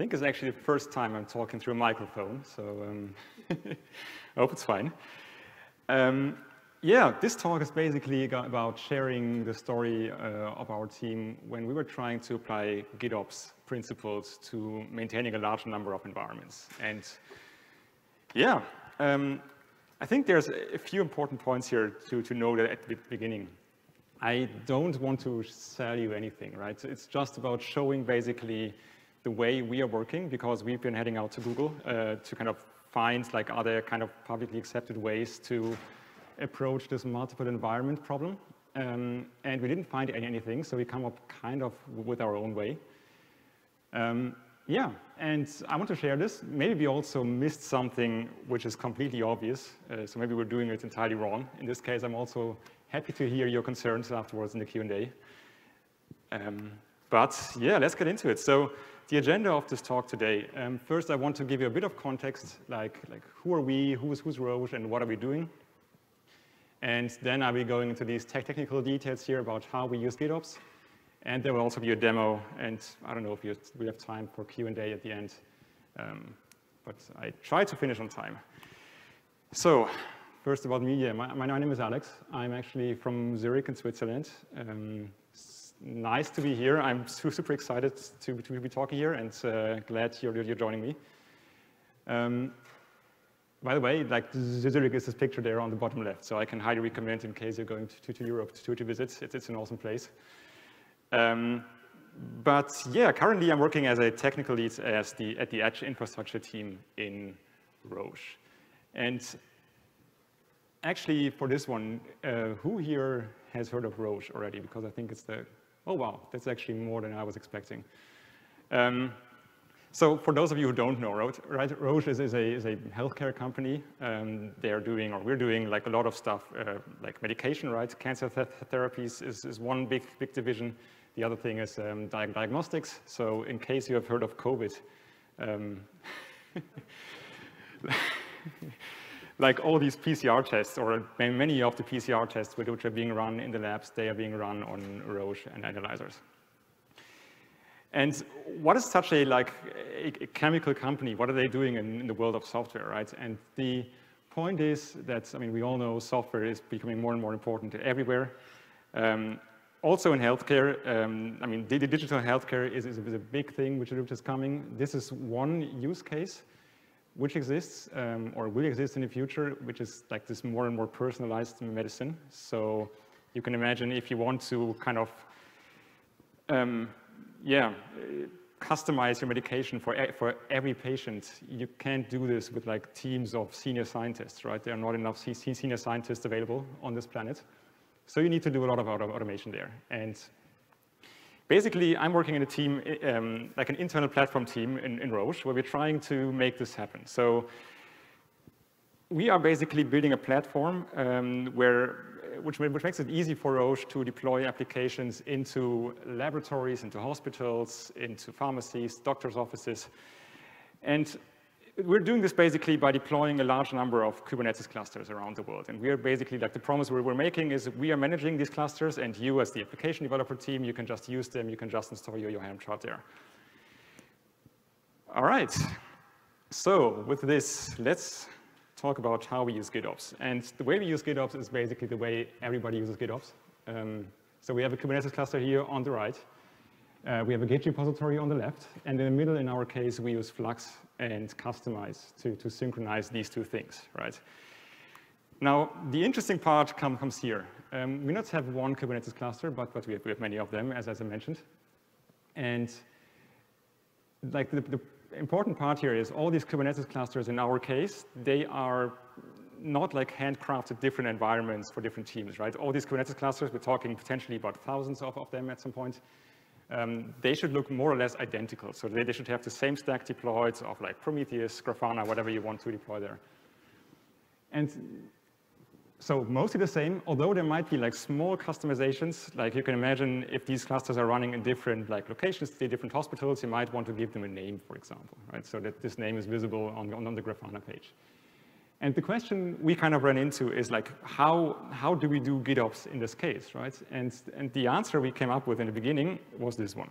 think it's actually the first time I'm talking through a microphone, so um, I hope it's fine. Um, yeah, this talk is basically about sharing the story uh, of our team when we were trying to apply GitOps principles to maintaining a large number of environments. And yeah, um, I think there's a few important points here to, to know at the beginning. I don't want to sell you anything, right? It's just about showing basically the way we are working because we've been heading out to Google uh, to kind of find like other kind of publicly accepted ways to approach this multiple environment problem. Um, and we didn't find anything, so we come up kind of with our own way. Um, yeah, and I want to share this. Maybe we also missed something which is completely obvious, uh, so maybe we're doing it entirely wrong. In this case, I'm also happy to hear your concerns afterwards in the Q&A. Um, but yeah, let's get into it. So the agenda of this talk today, um, first I want to give you a bit of context, like, like who are we, who's, who's Roche, and what are we doing? And then I'll be going into these tech technical details here about how we use GitOps. And there will also be a demo, and I don't know if we have time for Q&A at the end, um, but I try to finish on time. So, first about me, yeah, my, my name is Alex. I'm actually from Zurich in Switzerland. Um, nice to be here. I'm super excited to, to be talking here and uh, glad you're, you're joining me. Um, by the way, like Zurich is this picture there on the bottom left, so I can highly recommend in case you're going to, to Europe to, to visit. It's, it's an awesome place. Um, but yeah, currently I'm working as a technical lead as the, at the Edge infrastructure team in Roche. And actually for this one, uh, who here has heard of Roche already? Because I think it's the, oh wow, that's actually more than I was expecting. Um, so for those of you who don't know, right, Roche is, is, a, is a healthcare company. Um, they're doing, or we're doing, like a lot of stuff, uh, like medication, right? Cancer th therapies is, is one big, big division. The other thing is um, diagnostics. So in case you have heard of COVID, um, like all these PCR tests, or many of the PCR tests which are being run in the labs, they are being run on Roche and analyzers. And what is such a like a, chemical company? What are they doing in, in, the world of software, right? And the point is that I mean we all know software is becoming more and more important everywhere. Um, also in healthcare, um, I mean the, the digital healthcare is, is, a, big thing which is coming. This is one use case which exists um, or will exist in the future, which is like this more and more personalized medicine. So you can imagine if you want to kind of um, yeah, customize your medication for, for every patient. You can't do this with like teams of senior scientists, right? There are not enough senior scientists available on this planet. So you need to do a lot of automation there. And basically, I'm working in a team, um, like an internal platform team in, in Roche, where we're trying to make this happen. So we are basically building a platform um, where which, which makes it easy for Roche to deploy applications into laboratories, into hospitals, into pharmacies, doctors' offices. And we're doing this basically by deploying a large number of Kubernetes clusters around the world. And we are basically, like the promise we're, making is we are managing these clusters and you as the application developer team, you can just use them, you can just install your, your Helm chart there. All right. So with this, let's talk about how we use GitOps. And the way we use GitOps is basically the way everybody uses GitOps. Um, so we have a Kubernetes cluster here on the right. Uh, we have a Git repository on the left. And in the middle, in our case, we use Flux and Kustomize to, to synchronize these two things, right? Now, the interesting part come, comes here. Um, we not have one Kubernetes cluster, but, but we, have, we have many of them, as, as I mentioned. And like the, the important part here is all these Kubernetes clusters, in our case, they are not like handcrafted different environments for different teams, right? All these Kubernetes clusters, we're talking potentially about thousands of, of them at some point. Um, they should look more or less identical. So they, they should have the same stack deployed of like Prometheus, Grafana, whatever you want to deploy there. And so mostly the same, although there might be like small customizations, like you can imagine if these clusters are running in different like locations, different hospitals, you might want to give them a name, for example, right? So that this name is visible on, on the Grafana page. And the question we kind of ran into is like, how, how do we do GitOps in this case, right? And, and the answer we came up with in the beginning was this one.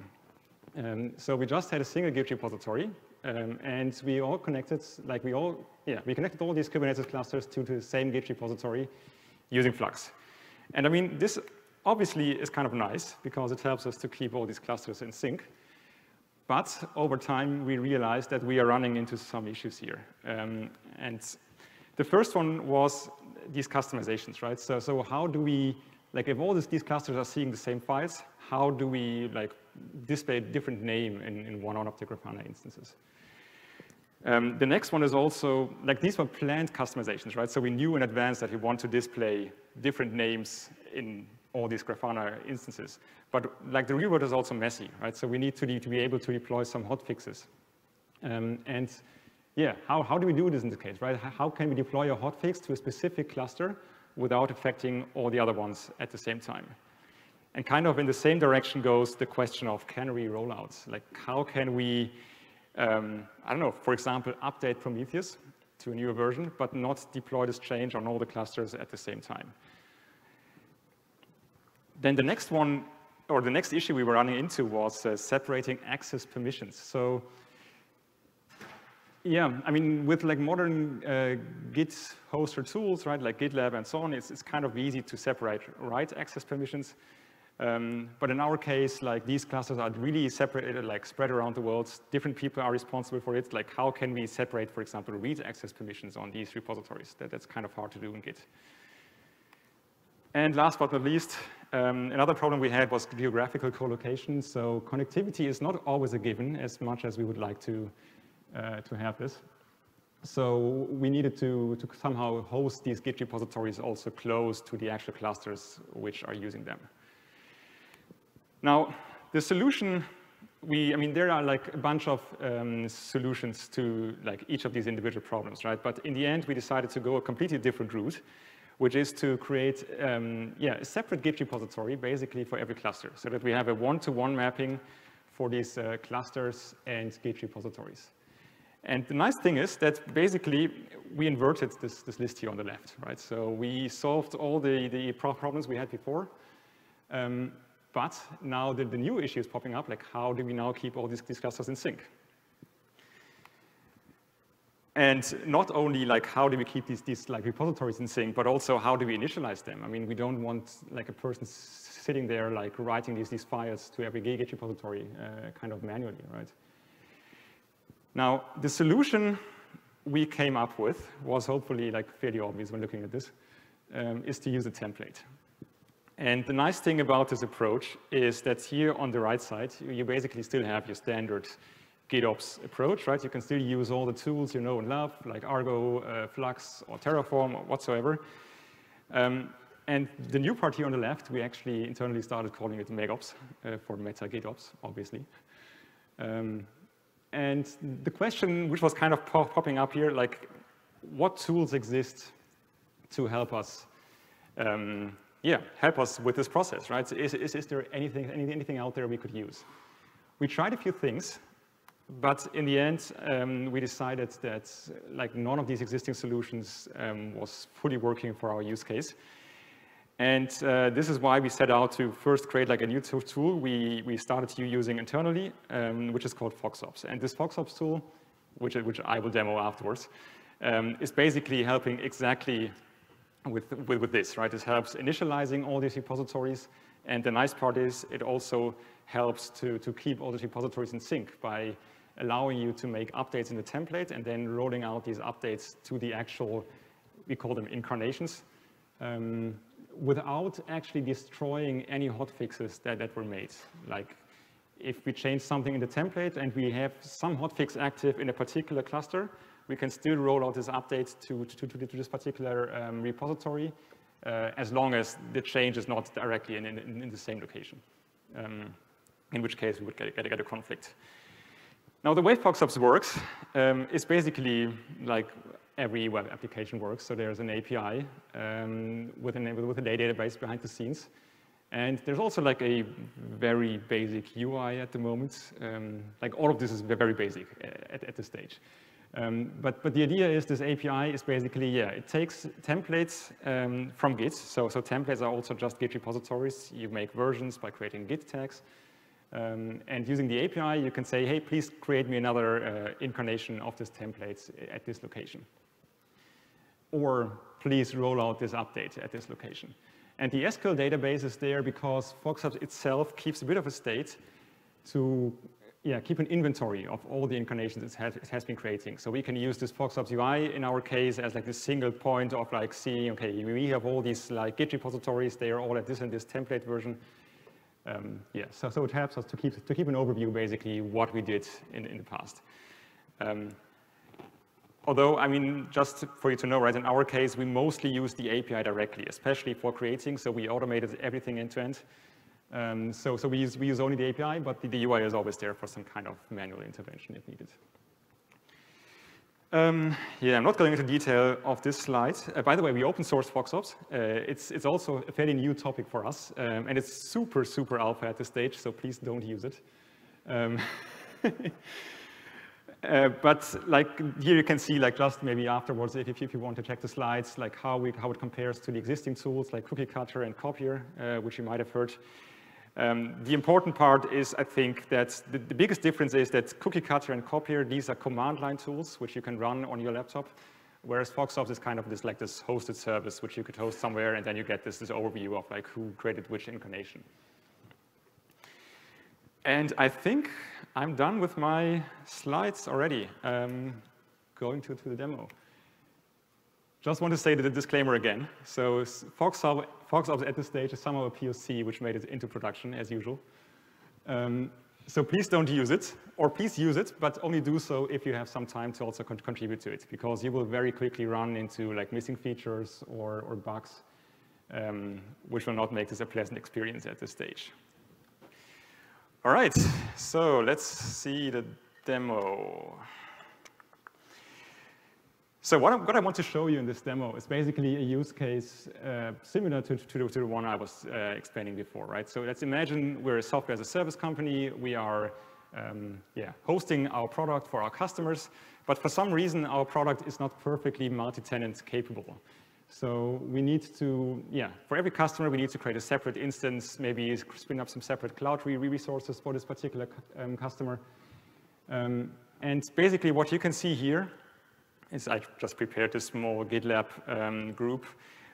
Um, so we just had a single Git repository, um, and we all connected, like we all, yeah, we connected all these Kubernetes clusters to the same Git repository using Flux. And I mean, this obviously is kind of nice because it helps us to keep all these clusters in sync. But over time, we realized that we are running into some issues here. Um, and the first one was these customizations, right? So, so how do we, like if all this, these clusters are seeing the same files, how do we like display a different name in, in one of the Grafana instances? Um, the next one is also, like these were planned customizations, right? So we knew in advance that we want to display different names in all these Grafana instances. But like the real world is also messy, right? So we need to, to be able to deploy some hotfixes. Um, and yeah, how, how do we do this in this case, right? How can we deploy a hotfix to a specific cluster without affecting all the other ones at the same time? And kind of in the same direction goes the question of canary rollouts. Like how can we, um, I don't know, for example, update Prometheus to a newer version, but not deploy this change on all the clusters at the same time. Then the next one, or the next issue we were running into was uh, separating access permissions. So yeah, I mean, with like modern uh, Git hoster tools, right, like GitLab and so on, it's, it's kind of easy to separate write access permissions. Um, but in our case, like these clusters are really separated, like spread around the world. Different people are responsible for it. Like how can we separate, for example, read access permissions on these repositories? That, that's kind of hard to do in Git. And last but not least, um, another problem we had was geographical collocation. So connectivity is not always a given as much as we would like to, to have this. So we needed to, to somehow host these Git repositories also close to the actual clusters which are using them. Now, the solution, we, I mean, there are like a bunch of um, solutions to like each of these individual problems, right? But in the end, we decided to go a completely different route which is to create um, yeah, a separate Git repository basically for every cluster so that we have a one-to-one -one mapping for these uh, clusters and Git repositories. And the nice thing is that basically we inverted this, this list here on the left, right? So we solved all the, the problems we had before. Um, but now the, the new issue is popping up, like how do we now keep all these, these clusters in sync? And not only like how do we keep these, these like repositories in sync, but also how do we initialize them? I mean, we don't want like a person sitting there like writing these, these files to every Git repository uh, kind of manually, right? Now, the solution we came up with was hopefully like fairly obvious when looking at this, um, is to use a template. And the nice thing about this approach is that here on the right side, you basically still have your standard GitOps approach, right? You can still use all the tools you know and love, like Argo, uh, Flux, or Terraform, or whatsoever. Um, and the new part here on the left, we actually internally started calling it MegOps uh, for Meta GitOps, obviously. Um, and the question, which was kind of pop popping up here, like, what tools exist to help us, um, yeah, help us with this process, right? So is, is, is there anything, anything out there we could use? We tried a few things, but in the end, um, we decided that like none of these existing solutions um, was fully working for our use case. And uh, this is why we set out to first create like a new tool we, we started using internally, um, which is called FoxOps. And this FoxOps tool, which, which I will demo afterwards, um, is basically helping exactly with, with, with this, right? It helps initializing all these repositories. And the nice part is it also helps to, to keep all the repositories in sync by allowing you to make updates in the template and then rolling out these updates to the actual, we call them incarnations, um, without actually destroying any hotfixes that, that were made. Like if we change something in the template and we have some hotfix active in a particular cluster, we can still roll out this update to, to, to, to this particular um, repository uh, as long as the change is not directly in, in, in the same location, um, in which case we would get, get, get a conflict. Now, the way works um, is basically like every web application works. So there's an API um, with, an, with a database behind the scenes. And there's also like a very basic UI at the moment. Um, like all of this is very basic at, at this stage. Um, but, but the idea is this API is basically, yeah, it takes templates um, from Git. So, so templates are also just Git repositories. You make versions by creating Git tags. Um, and using the API, you can say, hey, please create me another uh, incarnation of this template at this location. Or please roll out this update at this location. And the SQL database is there because FoxOps itself keeps a bit of a state to yeah, keep an inventory of all the incarnations it has, it has been creating. So we can use this FoxOps UI in our case as like the single point of like seeing, okay, we have all these like Git repositories, they are all at this and this template version. Um, yeah, so, so it helps us to keep, to keep an overview basically what we did in, in the past. Um, although, I mean, just for you to know, right, in our case, we mostly use the API directly, especially for creating, so we automated everything end to end. Um, so so we, use, we use only the API, but the, the, UI is always there for some kind of manual intervention if needed. Um, yeah, I'm not going into detail of this slide. Uh, by the way, we open source FoxOps. Uh, it's, it's also a fairly new topic for us, um, and it's super, super alpha at this stage, so please don't use it. Um, uh, but like here you can see like just maybe afterwards if, if you want to check the slides like how, we, how it compares to the existing tools like Cookie Cutter and Copier, uh, which you might have heard. Um, the important part is, I think, that the, the, biggest difference is that Cookie Cutter and Copier, these are command line tools which you can run on your laptop, whereas FoxOps is kind of this like this hosted service which you could host somewhere and then you get this, this overview of like who created which incarnation. And I think I'm done with my slides already. Um, going to, to the demo. Just want to say the disclaimer again. So FoxOps, at this stage is somehow a POC, which made it into production, as usual. Um, so please don't use it, or please use it, but only do so if you have some time to also con contribute to it, because you will very quickly run into like missing features or, or bugs, um, which will not make this a pleasant experience at this stage. All right, so let's see the demo. So what, I, what I want to show you in this demo is basically a use case uh, similar to, to, to, the one I was uh, explaining before, right? So let's imagine we're a software as a service company. We are um, yeah, hosting our product for our customers, but for some reason our product is not perfectly multi-tenant capable. So we need to, yeah, for every customer, we need to create a separate instance, maybe spin up some separate cloud resources for this particular um, customer. Um, and basically what you can see here is I just prepared a small GitLab um, group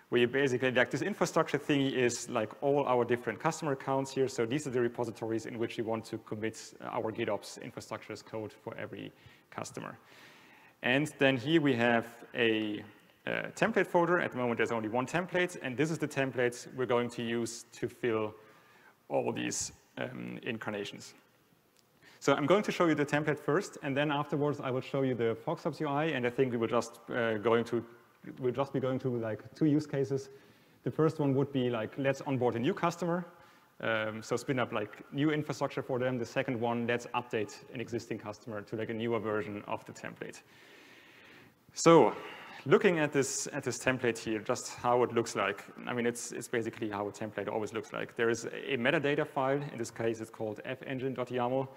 where you basically, like this infrastructure thing is like all our different customer accounts here. So these are the repositories in which we want to commit our GitOps infrastructure as code for every customer. And then here we have a, a template folder. At the moment, there's only one template, and this is the template we're going to use to fill all these um, incarnations. So I'm going to show you the template first, and then afterwards I will show you the FoxOps UI, and I think we will just uh, going to we'll just be going to like two use cases. The first one would be like let's onboard a new customer, um, so spin up like new infrastructure for them. The second one, let's update an existing customer to like a newer version of the template. So looking at this at this template here, just how it looks like. I mean, it's it's basically how a template always looks like. There is a metadata file. In this case, it's called fengine.yaml.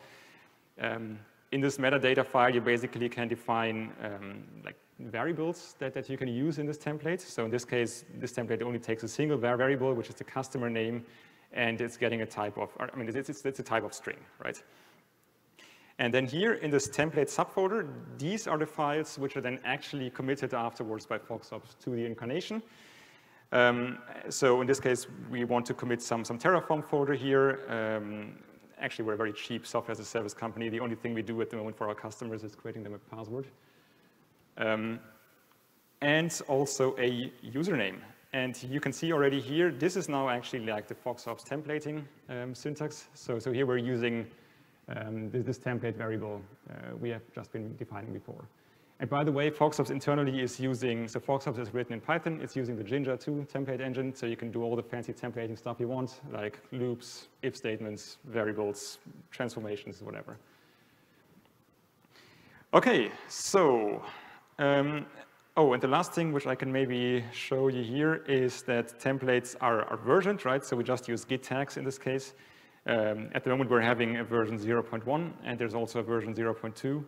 Um, in this metadata file, you basically can define um, like variables that, that you can use in this template. So in this case, this template only takes a single variable, which is the customer name, and it's getting a type of, I mean, it's, it's, it's a type of string, right? And then here in this template subfolder, these are the files which are then actually committed afterwards by FoxOps to the incarnation. Um, so in this case, we want to commit some, some Terraform folder here. Um, actually, we're a very cheap software as a service company. The only thing we do at the moment for our customers is creating them a password. Um, and also a username. And you can see already here, this is now actually like the FoxOps templating um, syntax. So, so here we're using um, this, this, template variable uh, we have just been defining before. And by the way, FoxOps internally is using, so FoxOps is written in Python. It's using the Jinja 2 template engine, so you can do all the fancy templating stuff you want, like loops, if statements, variables, transformations, whatever. Okay, so, um, oh, and the last thing which I can maybe show you here is that templates are, are versioned, right? So we just use git tags in this case. Um, at the moment, we're having a version 0.1, and there's also a version 0.2.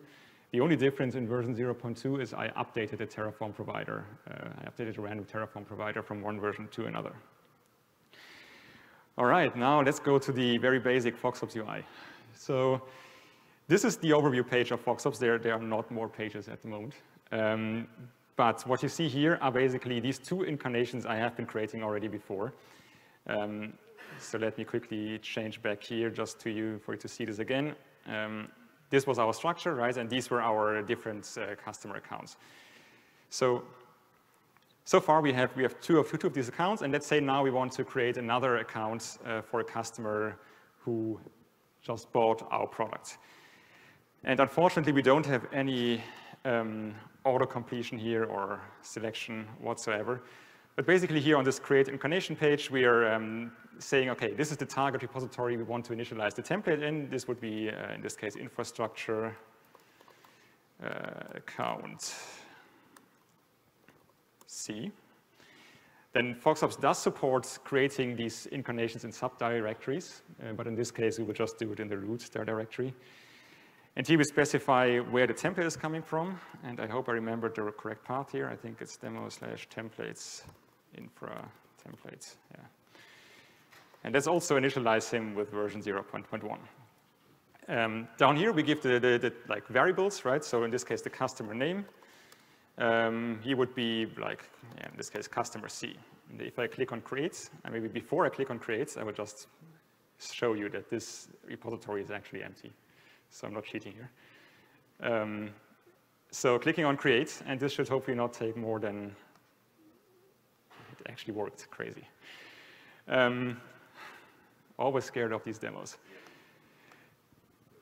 The only difference in version 0.2 is I updated the Terraform provider. Uh, I updated a random Terraform provider from one version to another. All right, now let's go to the very basic FoxOps UI. So this is the overview page of FoxOps. There, there are not more pages at the moment. Um, but what you see here are basically these two incarnations I have been creating already before. Um, so let me quickly change back here just to you for you to see this again. Um, this was our structure, right? And these were our different uh, customer accounts. So, so far we have, we have two of, two of these accounts, and let's say now we want to create another account uh, for a customer who just bought our product. And unfortunately, we don't have any um, auto completion here or selection whatsoever. But basically here on this create incarnation page, we are um, saying, okay, this is the target repository we want to initialize the template in. This would be, uh, in this case, infrastructure uh, account C. Then FoxOps does support creating these incarnations in subdirectories, uh, but in this case, we will just do it in the root directory. And here we specify where the template is coming from, and I hope I remembered the correct path here. I think it's demo slash templates infra templates, yeah. And let's also initialize him with version 0.1. Um, down here, we give the, the, the, like variables, right? So in this case, the customer name. Um, he would be like, yeah, in this case, customer C. And if I click on create, and maybe before I click on create, I will just show you that this repository is actually empty. So I'm not cheating here. Um, so clicking on create, and this should hopefully not take more than, actually worked, crazy. Um, always scared of these demos.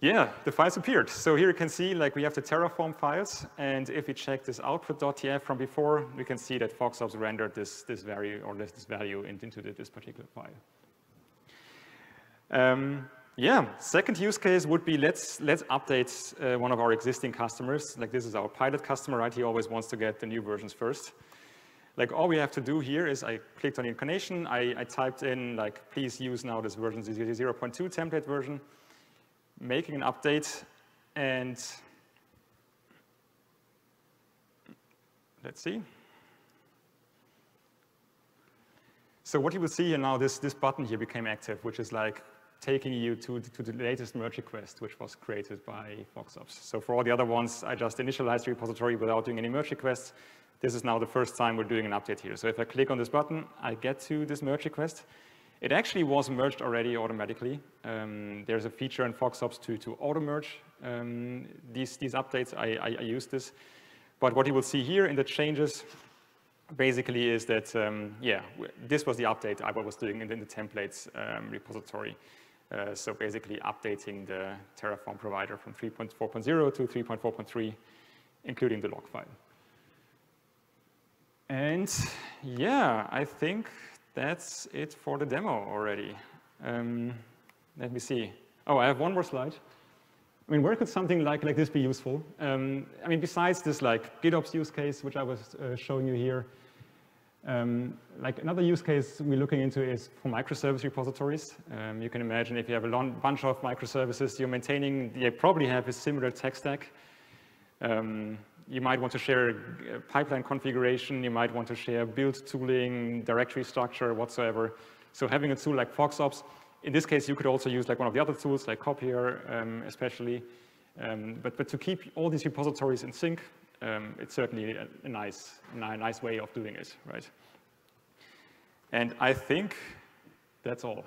Yeah, the files appeared. So here you can see like we have the Terraform files, and if we check this output.tf from before, we can see that FoxOps rendered this, this value or this, this value into this particular file. Um, yeah, second use case would be let's, let's update uh, one of our existing customers. Like this is our pilot customer, right? He always wants to get the new versions first. Like all we have to do here is I clicked on the incarnation, I, I typed in like, please use now this version 0.2 template version, making an update, and let's see. So what you will see here now, this, this button here became active, which is like taking you to, to the latest merge request, which was created by FoxOps. So for all the other ones, I just initialized the repository without doing any merge requests. This is now the first time we're doing an update here. So if I click on this button, I get to this merge request. It actually was merged already automatically. Um, there's a feature in FoxOps to, to auto-merge um, these, these updates. I, I, I use this. But what you will see here in the changes basically is that, um, yeah, this was the update I was doing in the, in the templates um, repository. Uh, so basically updating the Terraform provider from 3.4.0 to 3.4.3, including the log file. And yeah, I think that's it for the demo already. Um, let me see. Oh, I have one more slide. I mean, where could something like, like this be useful? Um, I mean, besides this like GitOps use case, which I was uh, showing you here, um, like another use case we're looking into is for microservice repositories. Um, you can imagine if you have a long, bunch of microservices you're maintaining, they probably have a similar tech stack. Um, you might want to share pipeline configuration, you might want to share build tooling, directory structure, whatsoever. So having a tool like FoxOps, in this case, you could also use like one of the other tools, like Copier, um, especially. Um, but, but to keep all these repositories in sync, um, it's certainly a, a nice, a nice way of doing it, right? And I think that's all.